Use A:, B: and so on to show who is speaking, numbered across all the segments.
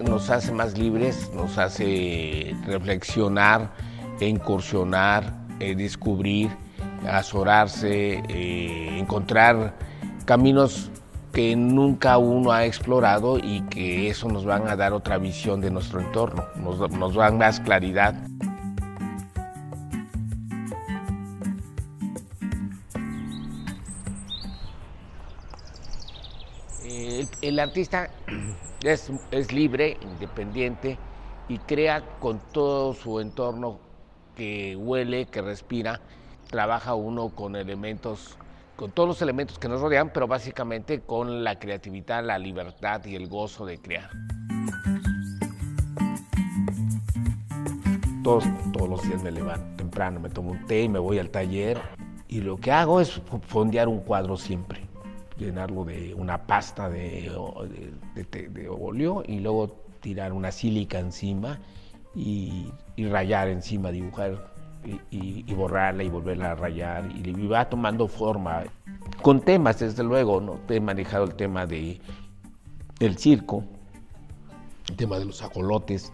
A: nos hace más libres, nos hace reflexionar, incursionar, eh, descubrir, azorarse, eh, encontrar caminos que nunca uno ha explorado y que eso nos van a dar otra visión de nuestro entorno, nos, nos dan más claridad. El, artista es, es, libre, independiente y crea con todo su entorno que huele, que respira. Trabaja uno con elementos, con todos los elementos que nos rodean, pero básicamente con la creatividad, la libertad y el gozo de crear. Todos, todos los días me levanto temprano, me tomo un té y me voy al taller y lo que hago es fondear un cuadro siempre llenarlo de una pasta de, de, óleo y luego tirar una sílica encima y, rayar encima, dibujar y, borrarla y volverla a rayar y, va tomando forma con temas desde luego, ¿no? He manejado el tema de, del circo, el tema de los ajolotes,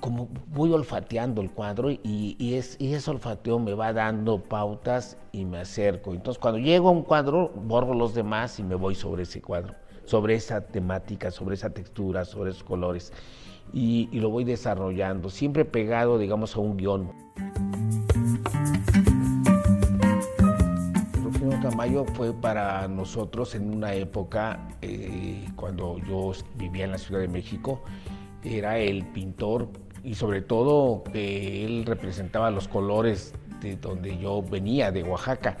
A: como voy olfateando el cuadro y, es, y ese olfateo me va dando pautas y me acerco. Entonces cuando llego a un cuadro, borro los demás y me voy sobre ese cuadro, sobre esa temática, sobre esa textura, sobre esos colores. Y, lo voy desarrollando, siempre pegado, digamos, a un guion. Rufino Tamayo fue para nosotros en una época, eh, cuando yo vivía en la Ciudad de México, era el pintor y sobre todo que él representaba los colores de donde yo venía, de Oaxaca.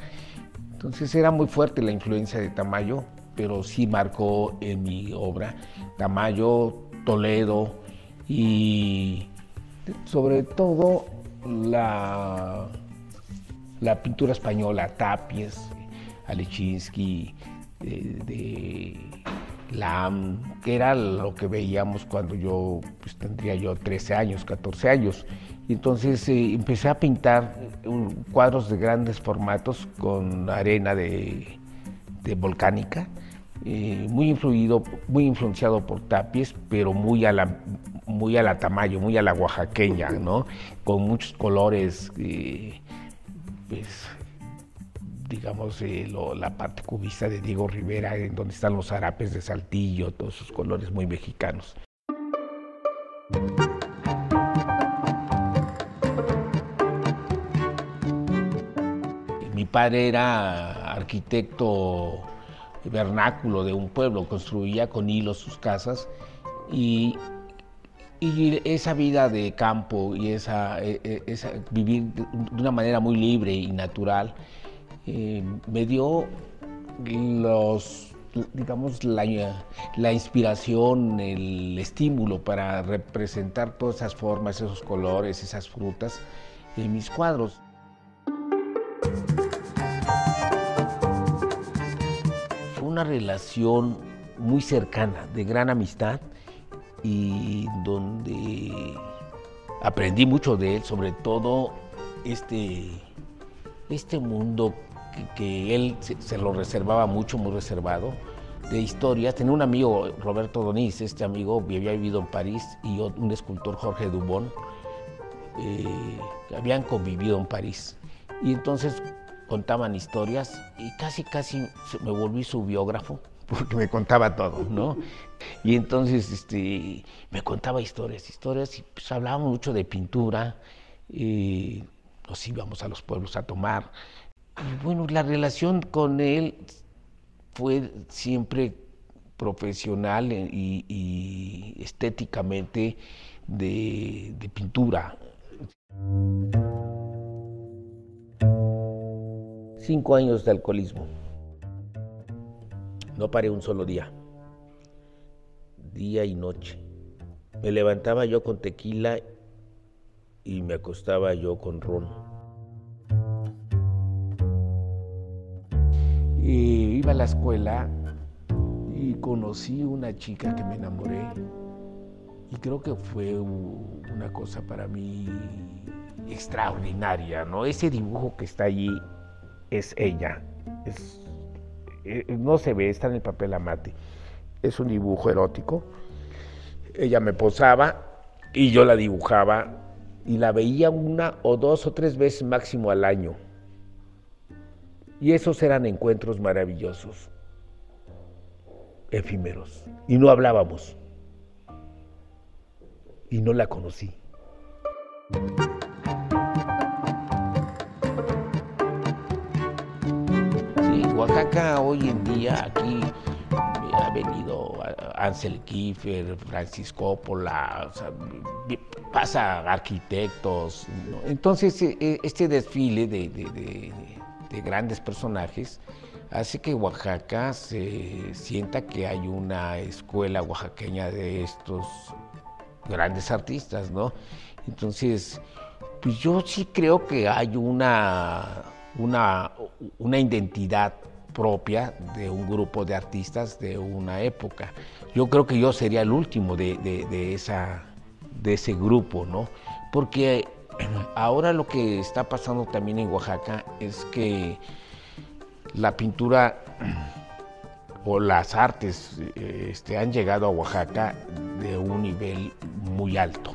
A: Entonces era muy fuerte la influencia de Tamayo, pero sí marcó en mi obra Tamayo, Toledo y sobre todo la, la pintura española, Tapies, Alechinsky, eh, de la, que era lo que veíamos cuando yo pues, tendría yo 13 años, 14 años. Y entonces eh, empecé a pintar cuadros de grandes formatos con arena de, volcánica, eh, muy influido, muy influenciado por Tapies, pero muy a la muy a la Tamayo, muy a la oaxaqueña, ¿no? Con muchos colores, eh, pues, digamos, eh, la parte cubista de Diego Rivera, en donde están los harapes de Saltillo, todos esos colores muy mexicanos. Mi padre era arquitecto vernáculo de un pueblo, construía con hilos sus casas y, esa vida de campo y esa, e, e, esa, vivir de una manera muy libre y natural eh, me dio los, digamos, la, inspiración, el estímulo para representar todas esas formas, esos colores, esas frutas en mis cuadros. Fue una relación muy cercana, de gran amistad y donde aprendí mucho de él, sobre todo este, este mundo que, él se, lo reservaba mucho, muy reservado, de historias. Tenía un amigo, Roberto Doniz, este amigo había vivido en París, y un escultor, Jorge Dubón, eh, que habían convivido en París. Y entonces contaban historias y casi, casi me volví su biógrafo porque me contaba todo, ¿no? Y entonces este, me contaba historias, historias, y pues hablábamos mucho de pintura, y nos íbamos a los pueblos a tomar, bueno, la relación con él fue siempre profesional y, estéticamente de, de, pintura. Cinco años de alcoholismo. No paré un solo día, día y noche. Me levantaba yo con tequila y me acostaba yo con ron. Iba a la escuela y conocí una chica que me enamoré y creo que fue una cosa para mí extraordinaria, ¿no? Ese dibujo que está allí es ella, eh, no se ve, está en el papel amate, es un dibujo erótico. ella me posaba y yo la dibujaba y la veía una o dos o tres veces máximo al año. Y esos eran encuentros maravillosos, efímeros. Y no hablábamos. Y no la conocí. Sí, Oaxaca hoy en día aquí ha venido Ansel Kiefer, Francisco Pola, pasa arquitectos. Entonces, e, e, este desfile de, grandes personajes hace que Oaxaca se sienta que hay una escuela oaxaqueña de estos grandes artistas, ¿no? Entonces, pues yo sí creo que hay una, una, una identidad propia de un grupo de artistas de una época. Yo creo que yo sería el último de, esa, de ese grupo, ¿no? Porque ahora lo que está pasando también en Oaxaca es que la pintura o las artes este, han llegado a Oaxaca de un nivel muy alto.